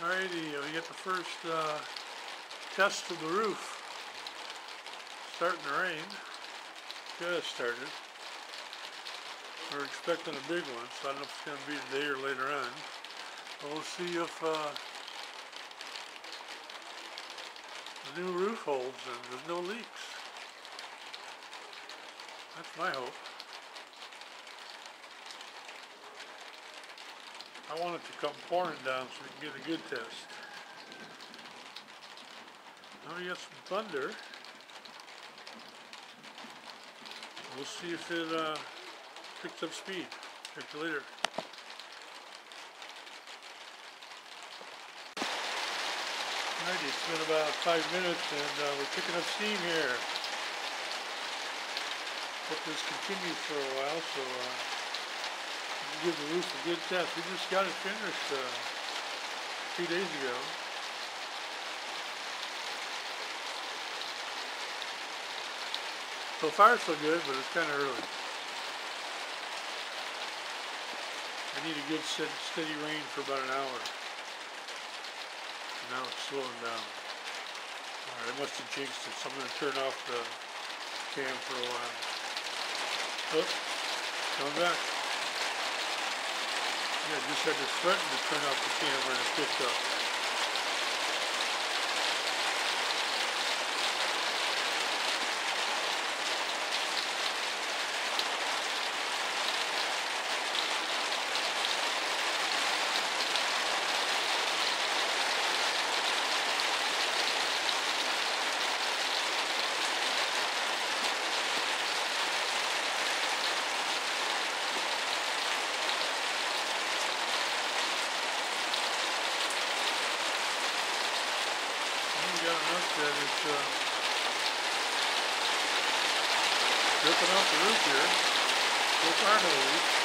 Alrighty, we get the first uh, test of the roof. Starting to rain. Just started. We're expecting a big one, so I don't know if it's going to be today or later on. But we'll see if uh, the new roof holds and there's no leaks. That's my hope. I want it to come pouring down so we can get a good test. Now we got some thunder. We'll see if it uh, picks up speed. Check you later. Alrighty, it's been about five minutes and uh, we're picking up steam here. Hope this continues for a while so uh, give the roof a good test. We just got it finished uh, two days ago. So far so good, but it's kind of early. I need a good steady rain for about an hour. Now it's slowing down. Alright, I must have jinxed it, so I'm going to turn off the cam for a while. Oh, coming back. Yeah, just had to threaten to turn off the camera and it picked up. We got enough that it's uh, dripping off the roof here. Far no leaks.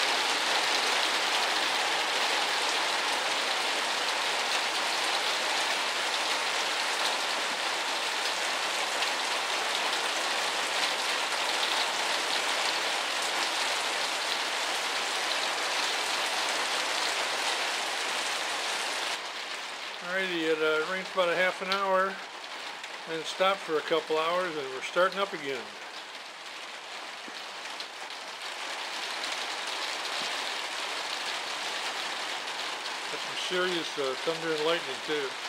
Alrighty, it uh, for about a half an hour, it stopped for a couple hours, and we're starting up again. Got some serious uh, thunder and lightning too.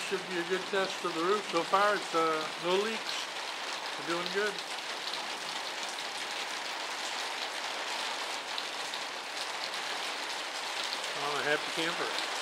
This should be a good test of the roof. So far, it's uh, no leaks. We're doing good. I'm a happy camper.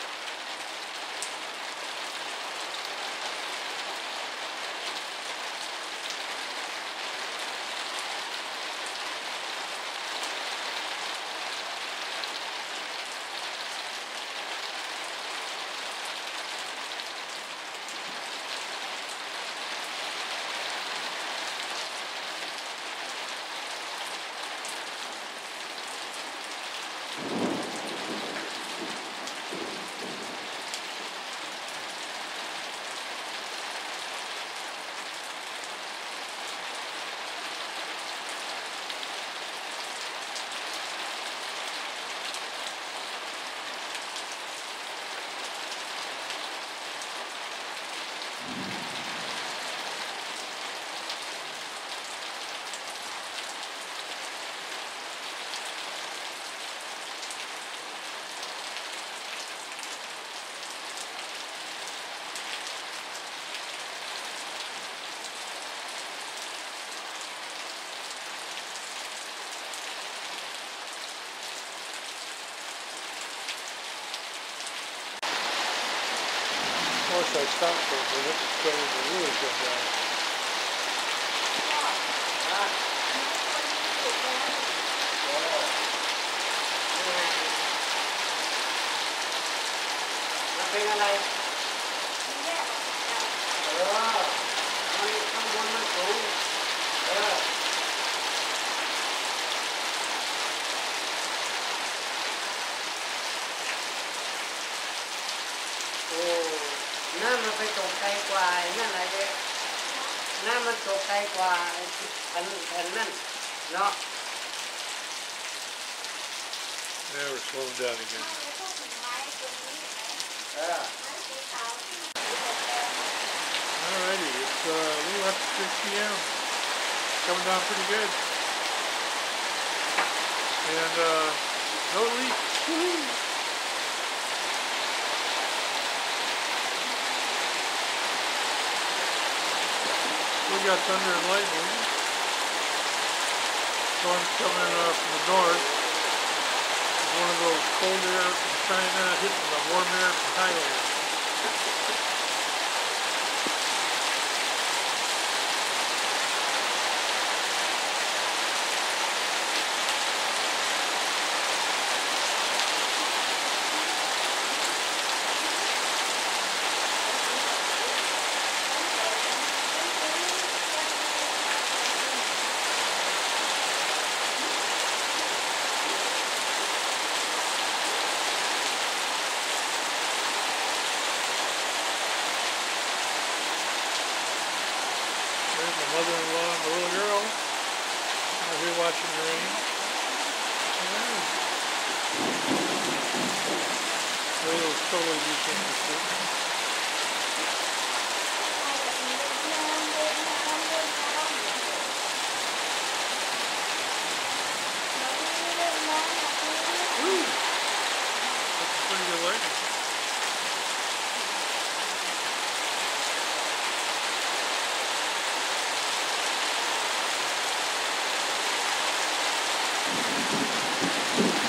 Course, I stopped for a minute to really come down. มัน ไปตกไกลกว่าไอ้นั่นอะไรเนี่ยน้ำมันตกไกลกว่าไอ้อันอันนั่นเนาะ Now we're slowing down again. เออ Alrighty, it's uh, a little after 6 p.m. Coming down pretty good. And uh, no leaks. We got thunder and lightning. Storm's coming uh, from the north. One of those cold air from China hitting the warm air from Thailand. There's mother-in-law the little girl. Out here watching the rain. Yeah. They'll totally do something to どうも。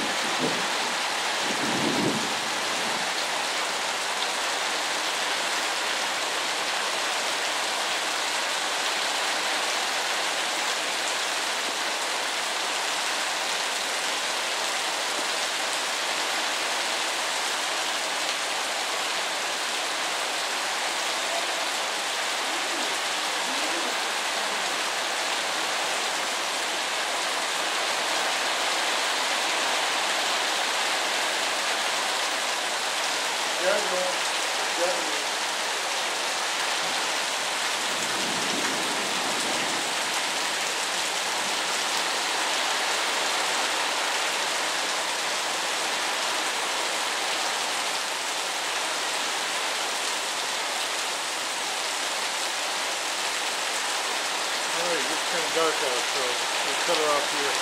Kind of dark out, so we'll cut her off here.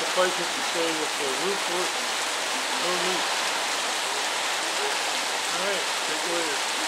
Suffice it to say that the roof works, no leaks. Alright, take it later.